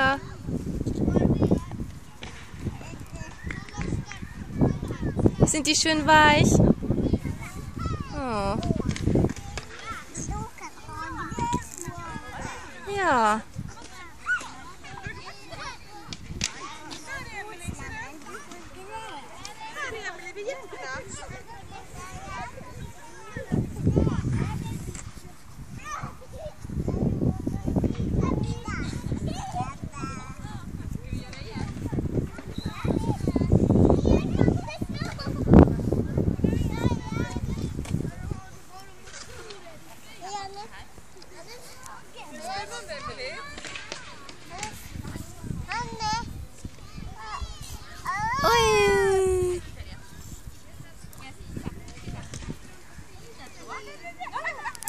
Ja. Sind die schön weich? Oh. Ja. Benim bebeğim.